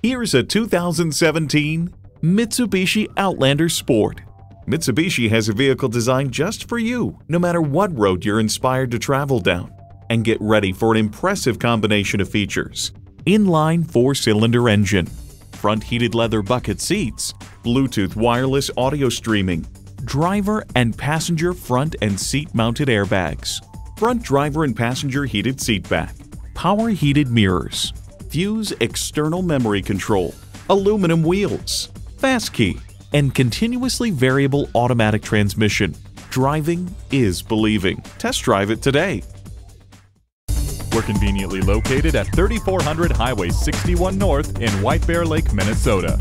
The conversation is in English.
Here's a 2017 Mitsubishi Outlander Sport. Mitsubishi has a vehicle designed just for you, no matter what road you're inspired to travel down. And get ready for an impressive combination of features. Inline four-cylinder engine, front heated leather bucket seats, Bluetooth wireless audio streaming, driver and passenger front and seat mounted airbags, front driver and passenger heated seat back, power heated mirrors, Fuse external memory control, aluminum wheels, fast key, and continuously variable automatic transmission. Driving is believing. Test drive it today. We're conveniently located at 3400 Highway 61 North in White Bear Lake, Minnesota.